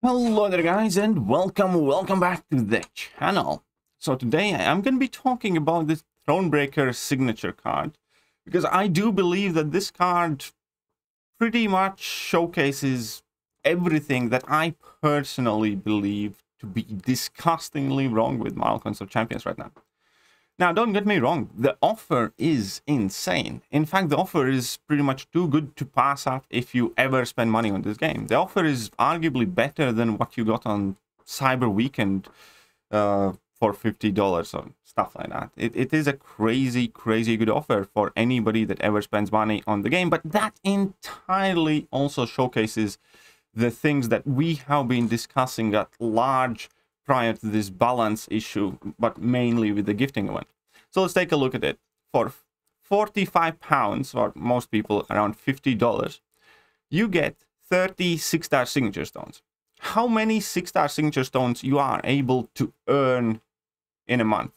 Hello there guys and welcome, welcome back to the channel. So today I'm going to be talking about this Thronebreaker signature card because I do believe that this card pretty much showcases everything that I personally believe to be disgustingly wrong with Marvel Contest of Champions right now. Now, don't get me wrong, the offer is insane. In fact, the offer is pretty much too good to pass up if you ever spend money on this game. The offer is arguably better than what you got on Cyber Weekend uh, for $50 or stuff like that. It, it is a crazy, crazy good offer for anybody that ever spends money on the game, but that entirely also showcases the things that we have been discussing at large prior to this balance issue, but mainly with the gifting event. So let's take a look at it. For 45 pounds, or most people around $50, you get 30 six-star signature stones. How many six-star signature stones you are able to earn in a month?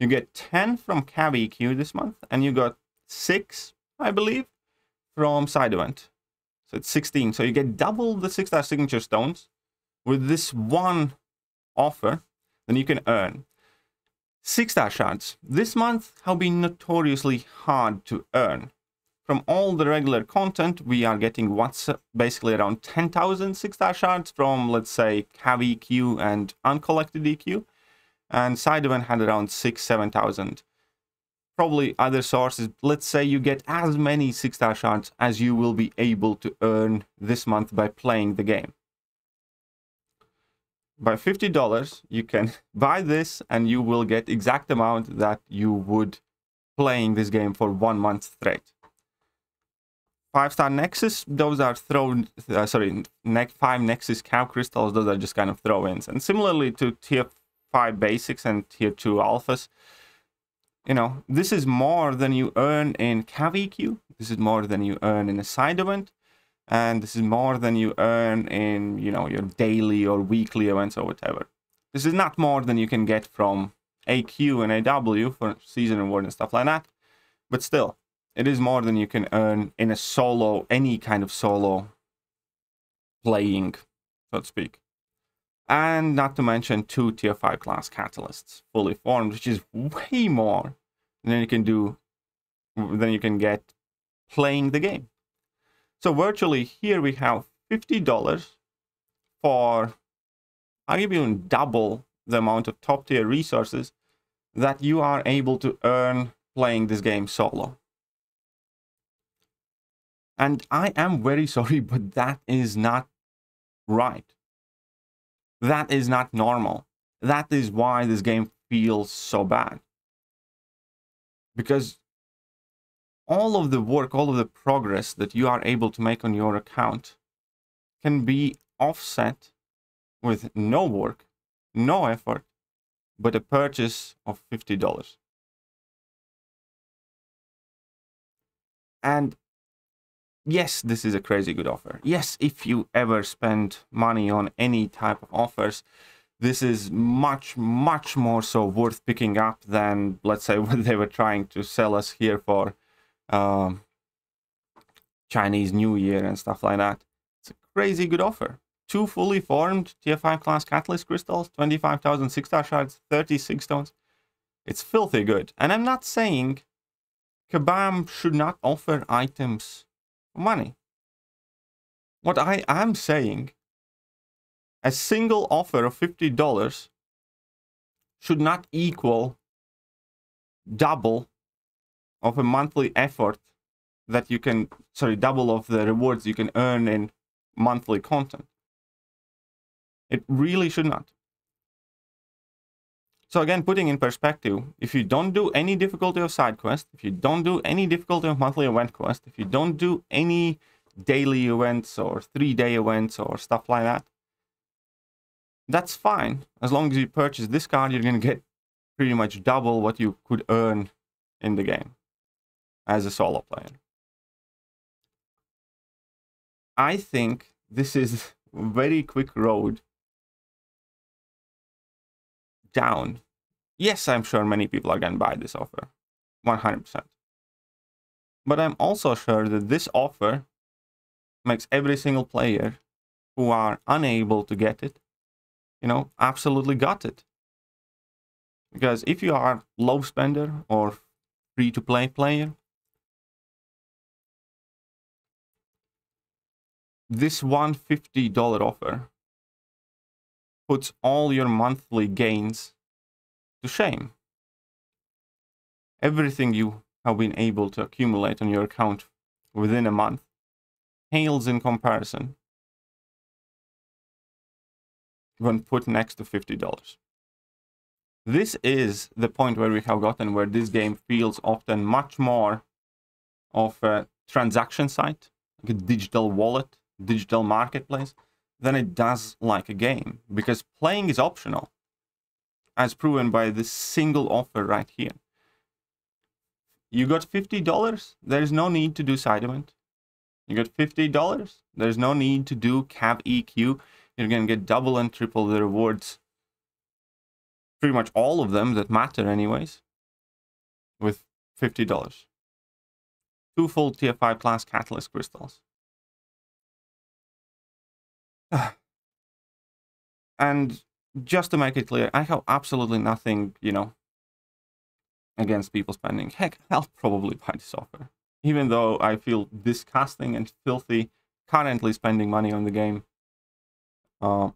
You get 10 from EQ this month, and you got 6, I believe, from side event. So it's 16. So you get double the six-star signature stones with this one offer, then you can earn. Six star shards. This month have been notoriously hard to earn. From all the regular content, we are getting what's uh, basically around 10,000 six star shards from, let's say, Cav EQ and uncollected EQ. And side event had around six, 7,000. Probably other sources. Let's say you get as many six star shards as you will be able to earn this month by playing the game by $50 you can buy this and you will get exact amount that you would playing this game for one month straight. Five star nexus those are thrown uh, sorry ne five nexus cav crystals those are just kind of throw-ins. And similarly to tier 5 basics and tier 2 alphas you know this is more than you earn in cav eq this is more than you earn in a side event and this is more than you earn in you know your daily or weekly events or whatever. This is not more than you can get from aq and aw for season reward and stuff like that. But still it is more than you can earn in a solo any kind of solo playing so to speak. And not to mention two tier 5 class catalysts fully formed which is way more than you can do than you can get playing the game so virtually here we have $50 for you double the amount of top tier resources that you are able to earn playing this game solo. And I am very sorry, but that is not right. That is not normal. That is why this game feels so bad. Because all of the work, all of the progress that you are able to make on your account can be offset with no work, no effort, but a purchase of $50. And yes, this is a crazy good offer. Yes, if you ever spend money on any type of offers, this is much, much more so worth picking up than, let's say, what they were trying to sell us here for um, Chinese New Year and stuff like that. It's a crazy good offer. Two fully formed tier 5 class catalyst crystals, 25,000 6 star shards, 36 stones. It's filthy good. And I'm not saying Kabam should not offer items for money. What I am saying, a single offer of $50 should not equal double of a monthly effort that you can, sorry, double of the rewards you can earn in monthly content. It really should not. So again, putting in perspective, if you don't do any difficulty of side quest, if you don't do any difficulty of monthly event quest, if you don't do any daily events or three-day events or stuff like that, that's fine. As long as you purchase this card, you're going to get pretty much double what you could earn in the game as a solo player. I think this is very quick road down. Yes, I'm sure many people are going to buy this offer, 100%. But I'm also sure that this offer makes every single player who are unable to get it, you know, absolutely got it. Because if you are low spender or free to play player, this $150 offer puts all your monthly gains to shame. Everything you have been able to accumulate on your account within a month pales in comparison when put next to $50. This is the point where we have gotten where this game feels often much more of a transaction site, like a digital wallet, digital marketplace, than it does like a game, because playing is optional, as proven by this single offer right here. You got $50, there's no need to do side event. You got $50, there's no need to do CAV EQ. You're going to get double and triple the rewards. Pretty much all of them that matter anyways. With $50. Two full tier 5 class catalyst crystals. And just to make it clear, I have absolutely nothing, you know, against people spending. Heck, I'll probably buy this offer. Even though I feel disgusting and filthy currently spending money on the game. Uh,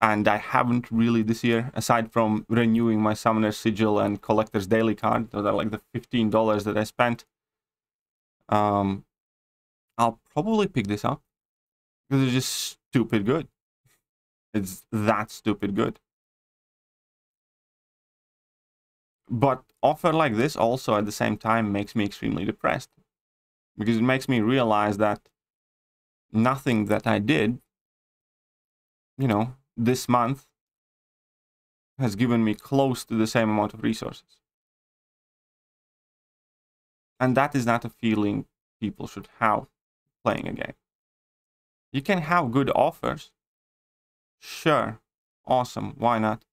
and I haven't really this year, aside from renewing my Summoner Sigil and Collector's Daily card, those are like the $15 that I spent. Um, I'll probably pick this up because it's just stupid good. It's that stupid good. But offer like this also at the same time makes me extremely depressed because it makes me realize that nothing that I did, you know, this month has given me close to the same amount of resources. And that is not a feeling people should have playing a game. You can have good offers. Sure. Awesome. Why not?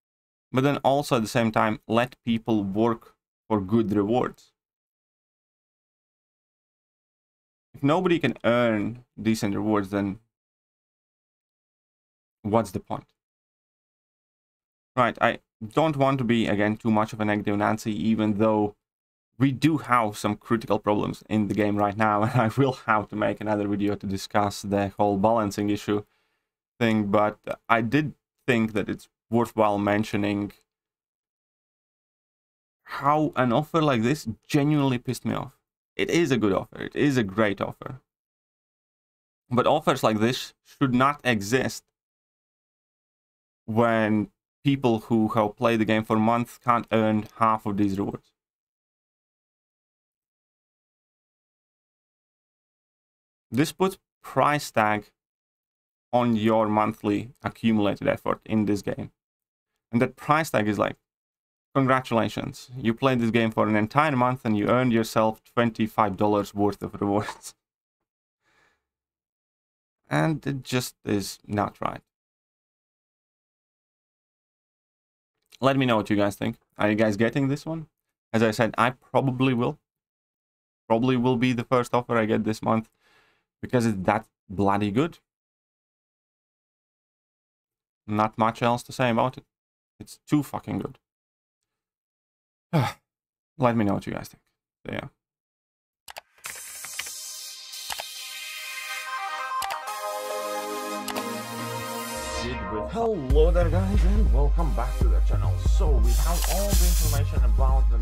But then also at the same time, let people work for good rewards. If nobody can earn decent rewards, then what's the point? Right, I don't want to be, again, too much of a negative Nancy, even though we do have some critical problems in the game right now, and I will have to make another video to discuss the whole balancing issue thing, but I did think that it's worthwhile mentioning how an offer like this genuinely pissed me off. It is a good offer, it is a great offer. But offers like this should not exist when people who have played the game for months can't earn half of these rewards. This puts price tag on your monthly accumulated effort in this game. And that price tag is like, congratulations, you played this game for an entire month and you earned yourself $25 worth of rewards. and it just is not right. Let me know what you guys think. Are you guys getting this one? As I said, I probably will. Probably will be the first offer I get this month because it's that bloody good. Not much else to say about it. It's too fucking good. Let me know what you guys think. So, yeah. Hello there guys and welcome back to the channel. So we have all the information about the